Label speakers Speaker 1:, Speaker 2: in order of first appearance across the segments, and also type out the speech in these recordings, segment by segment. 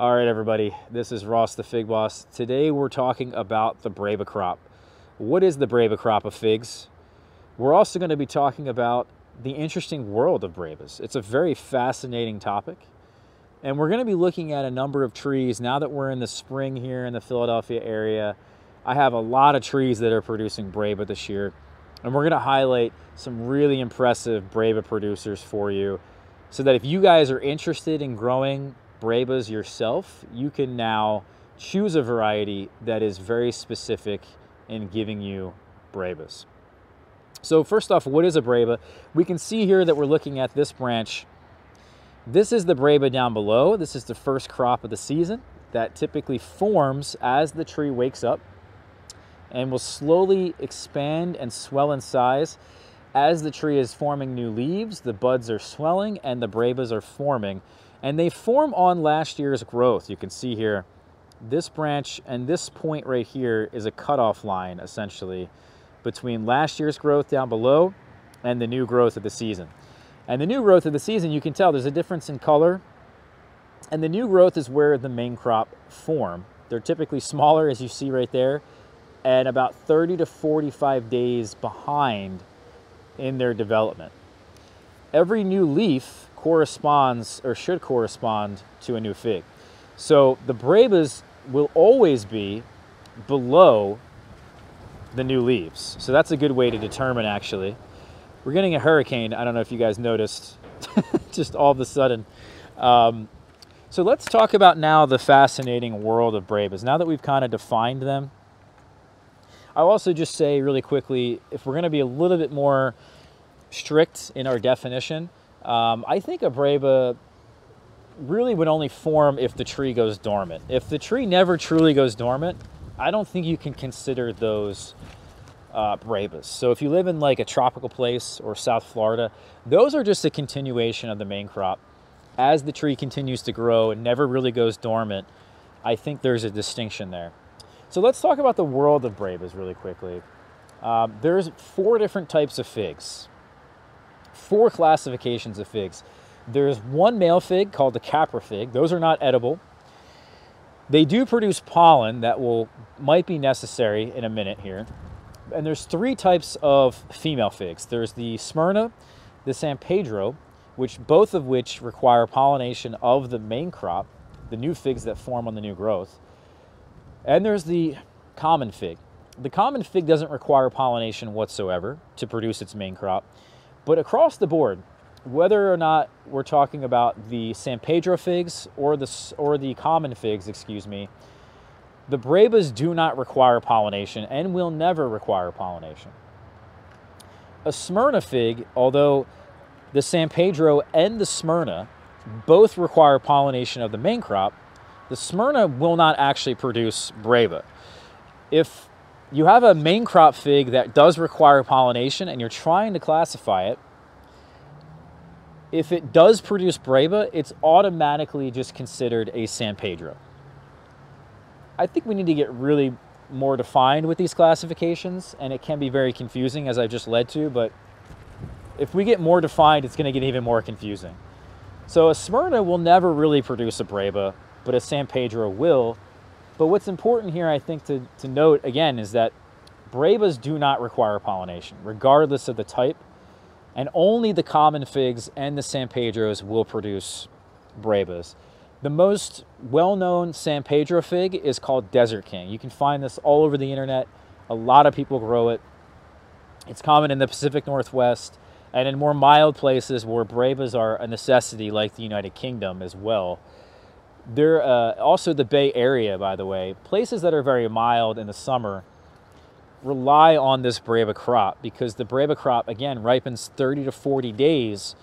Speaker 1: All right, everybody, this is Ross the Fig Boss. Today we're talking about the Breba crop. What is the Breba crop of figs? We're also going to be talking about the interesting world of Brebas. It's a very fascinating topic. And we're going to be looking at a number of trees now that we're in the spring here in the Philadelphia area. I have a lot of trees that are producing Breba this year. And we're going to highlight some really impressive Breba producers for you so that if you guys are interested in growing Brebas yourself, you can now choose a variety that is very specific in giving you Brebas. So first off, what is a Breba? We can see here that we're looking at this branch. This is the Breba down below. This is the first crop of the season that typically forms as the tree wakes up and will slowly expand and swell in size as the tree is forming new leaves, the buds are swelling and the brebas are forming. And they form on last year's growth. You can see here, this branch and this point right here is a cutoff line, essentially, between last year's growth down below and the new growth of the season. And the new growth of the season, you can tell there's a difference in color. And the new growth is where the main crop form. They're typically smaller, as you see right there, and about 30 to 45 days behind in their development. Every new leaf corresponds or should correspond to a new fig. So the brebas will always be below the new leaves. So that's a good way to determine actually. We're getting a hurricane. I don't know if you guys noticed, just all of a sudden. Um, so let's talk about now the fascinating world of brebas. Now that we've kind of defined them, I'll also just say really quickly, if we're going to be a little bit more strict in our definition, um, I think a breba really would only form if the tree goes dormant. If the tree never truly goes dormant, I don't think you can consider those uh, brebas. So if you live in like a tropical place or South Florida, those are just a continuation of the main crop. As the tree continues to grow and never really goes dormant, I think there's a distinction there. So let's talk about the world of brebas really quickly. Um, there's four different types of figs, four classifications of figs. There's one male fig called the caprifig. Those are not edible. They do produce pollen that will might be necessary in a minute here. And there's three types of female figs. There's the Smyrna, the San Pedro, which both of which require pollination of the main crop, the new figs that form on the new growth. And there's the common fig. The common fig doesn't require pollination whatsoever to produce its main crop. But across the board, whether or not we're talking about the San Pedro figs or the, or the common figs, excuse me, the Brebas do not require pollination and will never require pollination. A Smyrna fig, although the San Pedro and the Smyrna both require pollination of the main crop, the Smyrna will not actually produce Breba. If you have a main crop fig that does require pollination and you're trying to classify it, if it does produce Breba, it's automatically just considered a San Pedro. I think we need to get really more defined with these classifications, and it can be very confusing as I've just led to, but if we get more defined, it's gonna get even more confusing. So a Smyrna will never really produce a Breba, but a San Pedro will. But what's important here, I think, to, to note again is that Brebas do not require pollination, regardless of the type, and only the common figs and the San Pedros will produce Brebas. The most well-known San Pedro fig is called Desert King. You can find this all over the internet. A lot of people grow it. It's common in the Pacific Northwest and in more mild places where Brebas are a necessity like the United Kingdom as well. There, uh, also the Bay Area, by the way, places that are very mild in the summer rely on this Breba crop because the Breba crop, again, ripens 30 to 40 days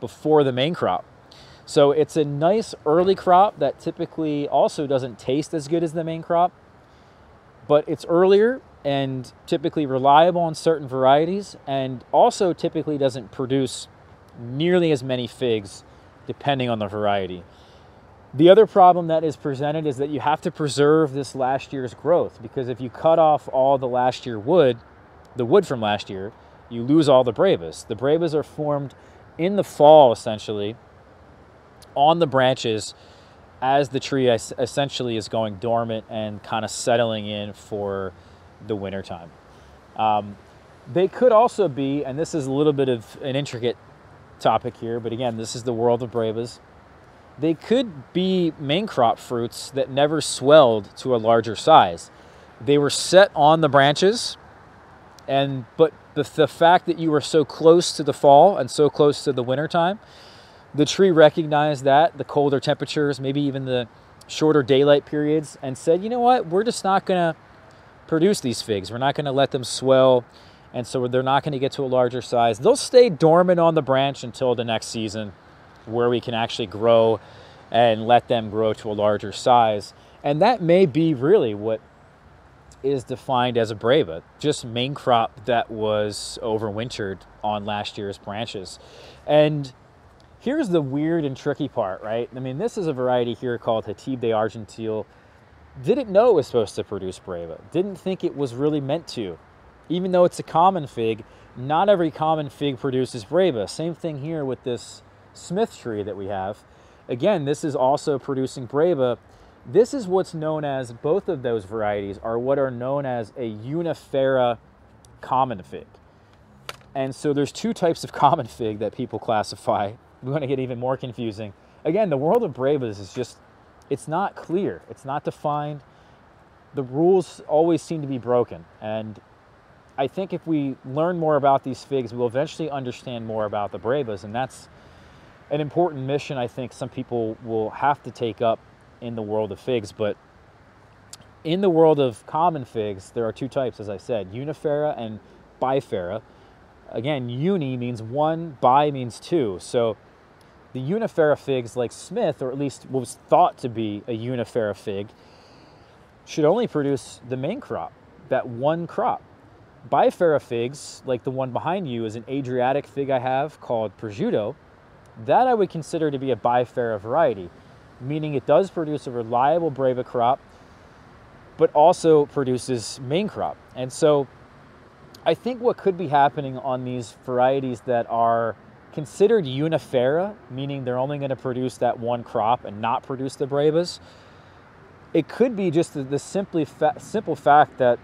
Speaker 1: before the main crop. So it's a nice early crop that typically also doesn't taste as good as the main crop, but it's earlier and typically reliable on certain varieties and also typically doesn't produce nearly as many figs depending on the variety. The other problem that is presented is that you have to preserve this last year's growth because if you cut off all the last year wood, the wood from last year, you lose all the brebas. The brebas are formed in the fall essentially on the branches as the tree essentially is going dormant and kind of settling in for the wintertime. Um, they could also be, and this is a little bit of an intricate topic here, but again, this is the world of Brevas. They could be main crop fruits that never swelled to a larger size. They were set on the branches, and but the, the fact that you were so close to the fall and so close to the wintertime, the tree recognized that, the colder temperatures, maybe even the shorter daylight periods, and said, you know what, we're just not going to produce these figs. We're not going to let them swell, and so they're not going to get to a larger size. They'll stay dormant on the branch until the next season where we can actually grow and let them grow to a larger size. And that may be really what is defined as a breva, just main crop that was overwintered on last year's branches. And here's the weird and tricky part, right? I mean, this is a variety here called Hative de Argenteuil. Didn't know it was supposed to produce breva. Didn't think it was really meant to. Even though it's a common fig, not every common fig produces breva. Same thing here with this Smith tree that we have. Again, this is also producing breva. This is what's known as, both of those varieties are what are known as a unifera common fig. And so there's two types of common fig that people classify. We're gonna get even more confusing. Again, the world of brevas is just, it's not clear. It's not defined. The rules always seem to be broken. And I think if we learn more about these figs, we'll eventually understand more about the brevas. And that's an important mission I think some people will have to take up in the world of figs. But in the world of common figs, there are two types, as I said, unifera and bifera. Again, uni means one, bi means two. So the unifera figs like Smith, or at least what was thought to be a unifera fig, should only produce the main crop, that one crop. Bifera figs, like the one behind you, is an Adriatic fig I have called prosciutto, that I would consider to be a bifera variety, meaning it does produce a reliable Breva crop, but also produces main crop. And so I think what could be happening on these varieties that are considered unifera, meaning they're only going to produce that one crop and not produce the Brevas, it could be just the, the simply fa simple fact that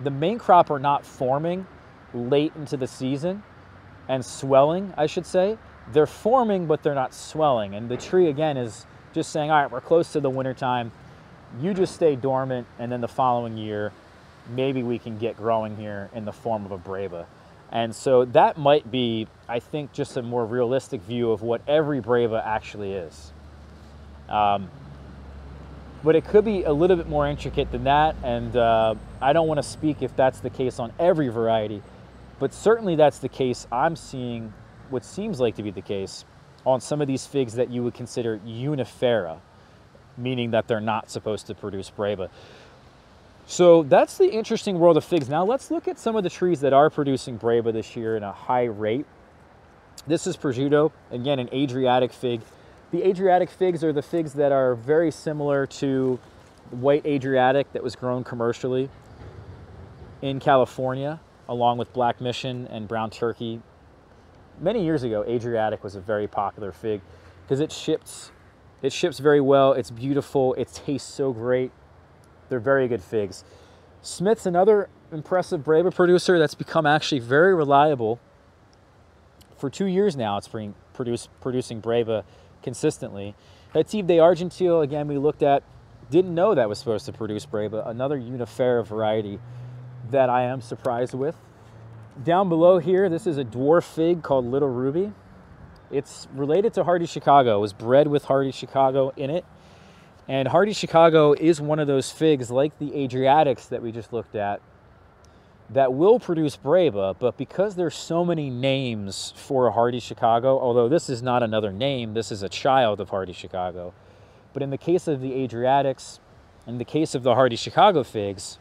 Speaker 1: the main crop are not forming late into the season and swelling, I should say, they're forming, but they're not swelling. And the tree, again, is just saying, all right, we're close to the wintertime. You just stay dormant, and then the following year, maybe we can get growing here in the form of a breva. And so that might be, I think, just a more realistic view of what every breva actually is. Um, but it could be a little bit more intricate than that, and uh, I don't want to speak if that's the case on every variety, but certainly that's the case I'm seeing what seems like to be the case on some of these figs that you would consider unifera, meaning that they're not supposed to produce breva. So that's the interesting world of figs. Now let's look at some of the trees that are producing breva this year in a high rate. This is prosciutto, again, an Adriatic fig. The Adriatic figs are the figs that are very similar to white Adriatic that was grown commercially in California, along with Black Mission and Brown Turkey many years ago, Adriatic was a very popular fig because it ships, it ships very well. It's beautiful. It tastes so great. They're very good figs. Smith's another impressive Breva producer that's become actually very reliable. For two years now, it's been produce, producing Breva consistently. Hative de Argenteuil, again, we looked at, didn't know that was supposed to produce Breva, another unifera variety that I am surprised with. Down below here, this is a dwarf fig called Little Ruby. It's related to Hardy Chicago. It was bred with Hardy Chicago in it. And Hardy Chicago is one of those figs like the Adriatics that we just looked at that will produce Breva, but because there's so many names for a Hardy Chicago, although this is not another name, this is a child of Hardy Chicago. But in the case of the Adriatics, in the case of the Hardy Chicago figs,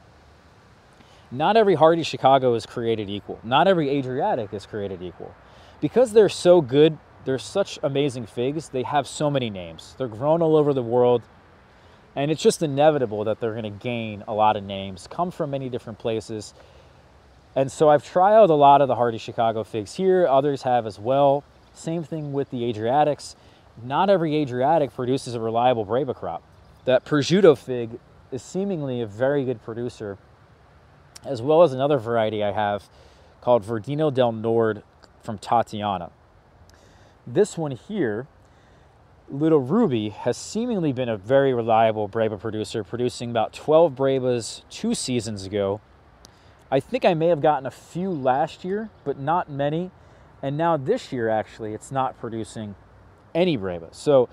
Speaker 1: not every Hardy Chicago is created equal. Not every Adriatic is created equal. Because they're so good, they're such amazing figs, they have so many names. They're grown all over the world, and it's just inevitable that they're going to gain a lot of names, come from many different places. And so I've trialed a lot of the Hardy Chicago figs here, others have as well. Same thing with the Adriatics. Not every Adriatic produces a reliable Breva crop. that prosciutto fig is seemingly a very good producer, as well as another variety I have called Verdino del Nord from Tatiana. This one here, Little Ruby, has seemingly been a very reliable Breva producer, producing about 12 Brevas two seasons ago. I think I may have gotten a few last year, but not many. And now this year, actually, it's not producing any Breva. So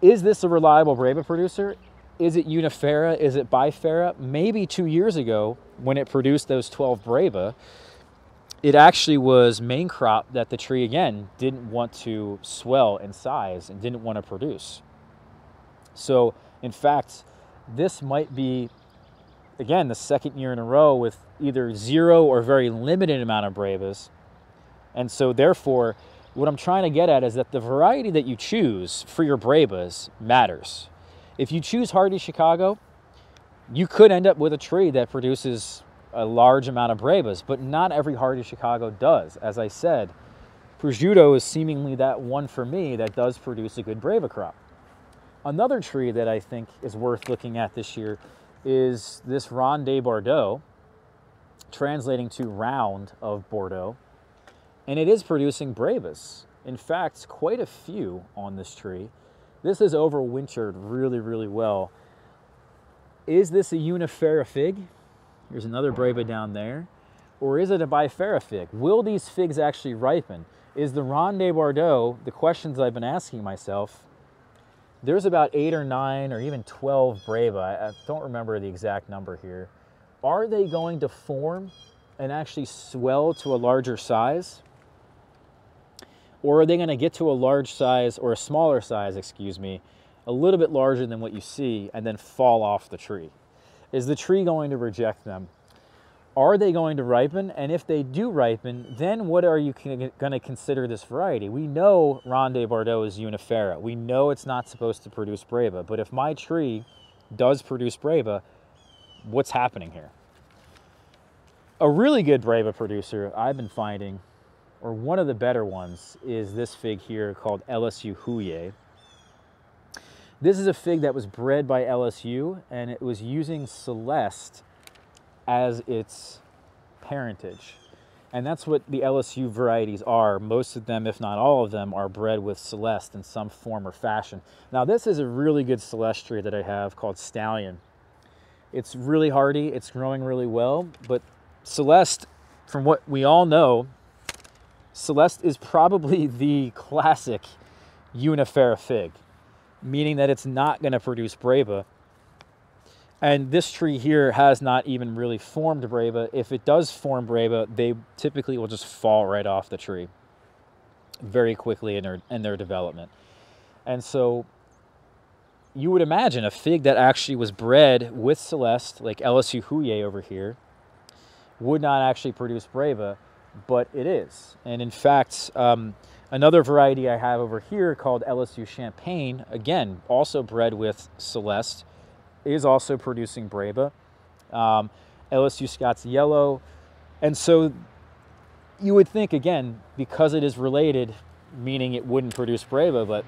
Speaker 1: is this a reliable Breva producer? Is it Unifera? Is it Bifera? Maybe two years ago, when it produced those 12 Breva, it actually was main crop that the tree again didn't want to swell in size and didn't want to produce. So, in fact, this might be again the second year in a row with either zero or very limited amount of brevas. And so therefore, what I'm trying to get at is that the variety that you choose for your brevas matters. If you choose hardy Chicago, you could end up with a tree that produces a large amount of Brevas, but not every Hardy Chicago does. As I said, Prosciutto is seemingly that one for me that does produce a good Breva crop. Another tree that I think is worth looking at this year is this Ronde Bordeaux, translating to round of Bordeaux, and it is producing Brevas. In fact, quite a few on this tree. This is overwintered really, really well. Is this a unifera fig? There's another Breva down there. Or is it a bifera fig? Will these figs actually ripen? Is the Ronde Bordeaux, the questions I've been asking myself, there's about eight or nine or even 12 Breva, I don't remember the exact number here. Are they going to form and actually swell to a larger size? Or are they going to get to a large size or a smaller size, excuse me, a little bit larger than what you see and then fall off the tree? Is the tree going to reject them? Are they going to ripen? And if they do ripen, then what are you going to consider this variety? We know Ronde Bordeaux is unifera. We know it's not supposed to produce Breva. But if my tree does produce Breva, what's happening here? A really good Breva producer I've been finding, or one of the better ones, is this fig here called LSU Huye. This is a fig that was bred by LSU and it was using Celeste as its parentage. And that's what the LSU varieties are. Most of them, if not all of them, are bred with Celeste in some form or fashion. Now, this is a really good Celeste tree that I have called Stallion. It's really hardy, it's growing really well, but Celeste, from what we all know, Celeste is probably the classic unifera fig meaning that it's not going to produce breva. And this tree here has not even really formed breva. If it does form breva, they typically will just fall right off the tree very quickly in their, in their development. And so you would imagine a fig that actually was bred with Celeste, like LSU Huye over here, would not actually produce breva, but it is. And in fact, um, Another variety I have over here called LSU Champagne, again, also bred with Celeste, is also producing Breva. Um, LSU Scott's Yellow. And so you would think, again, because it is related, meaning it wouldn't produce Breva, but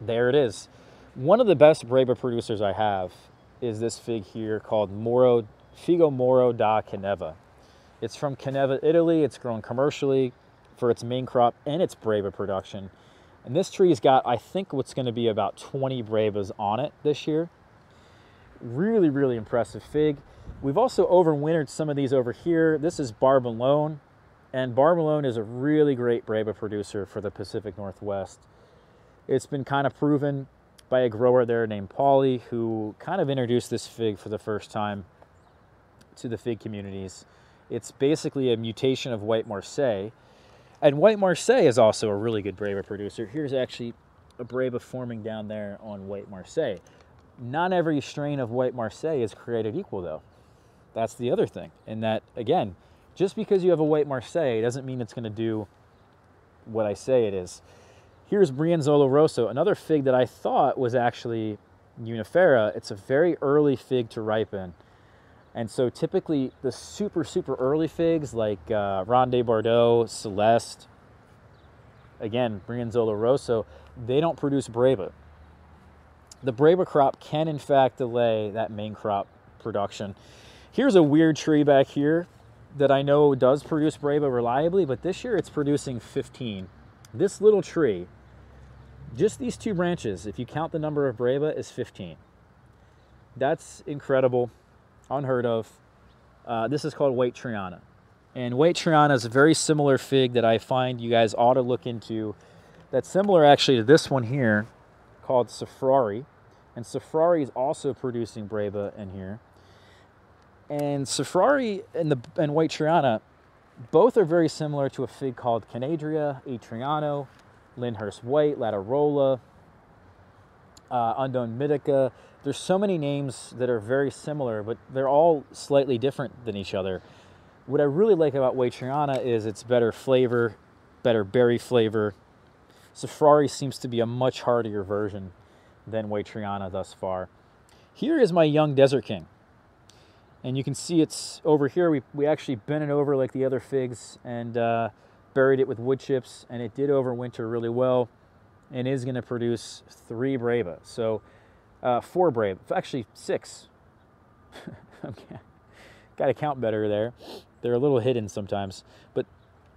Speaker 1: there it is. One of the best Breva producers I have is this fig here called Moro, Figo Moro da Caneva. It's from Caneva, Italy. It's grown commercially for its main crop and its Breva production. And this tree's got, I think, what's going to be about 20 Brevas on it this year. Really, really impressive fig. We've also overwintered some of these over here. This is Barbillone, and Barbillone is a really great Breva producer for the Pacific Northwest. It's been kind of proven by a grower there named Paulie, who kind of introduced this fig for the first time to the fig communities. It's basically a mutation of White Marseille, and White Marseille is also a really good Breva producer. Here's actually a Breva forming down there on White Marseille. Not every strain of White Marseille is created equal, though. That's the other thing. And that, again, just because you have a White Marseille doesn't mean it's going to do what I say it is. Here's Brianzolo Rosso, another fig that I thought was actually unifera. It's a very early fig to ripen. And so typically the super, super early figs like uh, Ronde Bordeaux, Celeste, again, Brianzolo Rosso, they don't produce Breva. the Breba crop can in fact delay that main crop production. Here's a weird tree back here that I know does produce Breba reliably, but this year it's producing 15. This little tree, just these two branches, if you count the number of Breba, is 15. That's incredible, unheard of. Uh, this is called White Triana. And White Triana is a very similar fig that I find you guys ought to look into. That's similar actually to this one here called Safrari. And Safrari is also producing Breba in here. And Safrari and the and White Triana, both are very similar to a fig called Canadria, Atriano, Lyndhurst White, Latarola, uh, Unknown Mythica. There's so many names that are very similar, but they're all slightly different than each other. What I really like about White Triana is its better flavor, better berry flavor. Safrari seems to be a much hardier version than White Triana thus far. Here is my young Desert King. And you can see it's over here. We, we actually bent it over like the other figs and uh, buried it with wood chips. And it did overwinter really well and is going to produce three Breba. So uh, four Breba, actually six. okay. Got to count better there. They're a little hidden sometimes. But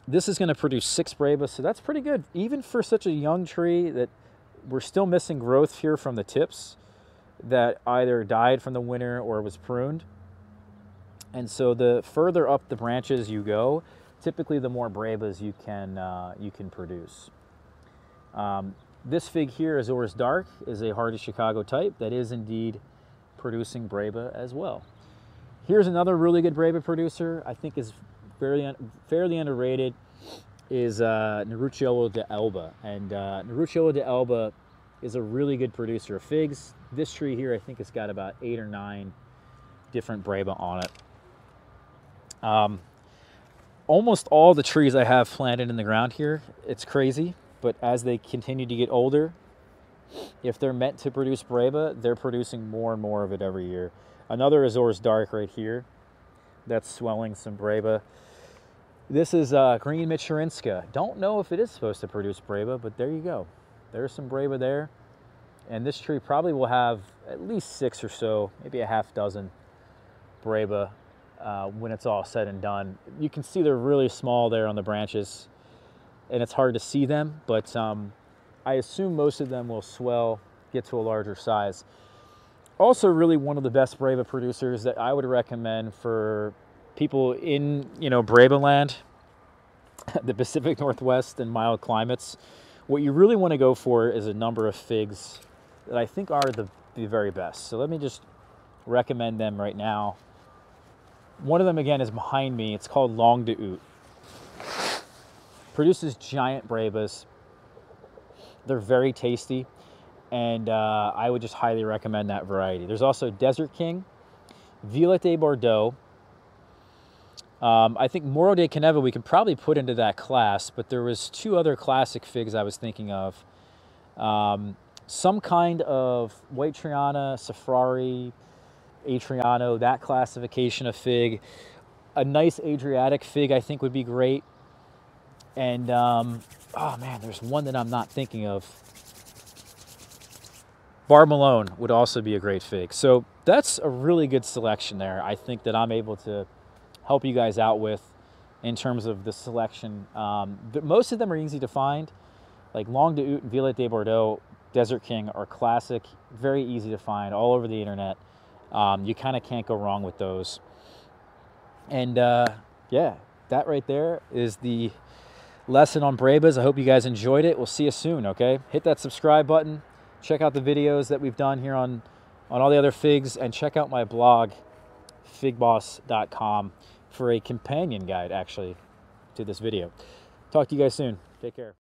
Speaker 1: this is going to produce six Breba, so that's pretty good. Even for such a young tree that we're still missing growth here from the tips that either died from the winter or was pruned. And so the further up the branches you go, typically the more brebas you can, uh, you can produce. Um, this fig here, Azores Dark, is a hardy Chicago type that is indeed producing breba as well. Here's another really good breba producer, I think is fairly, fairly underrated, is uh, Nerucciolo de Elba. And uh, Nerucciolo de Elba is a really good producer of figs. This tree here, I think, has got about eight or nine different breba on it. Um, almost all the trees I have planted in the ground here, it's crazy, but as they continue to get older, if they're meant to produce breba, they're producing more and more of it every year. Another Azores Dark right here that's swelling some breba. This is uh, Green Michurinska. Don't know if it is supposed to produce breba, but there you go. There's some breba there. And this tree probably will have at least six or so, maybe a half dozen breba uh, when it's all said and done. You can see they're really small there on the branches and it's hard to see them, but um, I assume most of them will swell, get to a larger size. Also really one of the best Brava producers that I would recommend for people in, you know, Breba land, the Pacific Northwest and mild climates. What you really want to go for is a number of figs that I think are the, the very best. So let me just recommend them right now. One of them, again, is behind me. It's called Longue d'Août. Produces giant brebas. They're very tasty, and uh, I would just highly recommend that variety. There's also Desert King, Violet de Bordeaux. Um, I think Moro de Caneva we could probably put into that class, but there was two other classic figs I was thinking of. Um, some kind of White Triana, Safrari, Atriano, that classification of fig. A nice Adriatic fig, I think, would be great. And, um, oh man, there's one that I'm not thinking of. Barbillone would also be a great fig. So that's a really good selection there. I think that I'm able to help you guys out with in terms of the selection. Um, most of them are easy to find. Like Longue d'Août and Violet de Bordeaux, Desert King are classic, very easy to find all over the internet. Um, you kind of can't go wrong with those. And uh, yeah, that right there is the lesson on Brebas. I hope you guys enjoyed it. We'll see you soon, okay? Hit that subscribe button. Check out the videos that we've done here on, on all the other figs and check out my blog, figboss.com, for a companion guide, actually, to this video. Talk to you guys soon. Take care.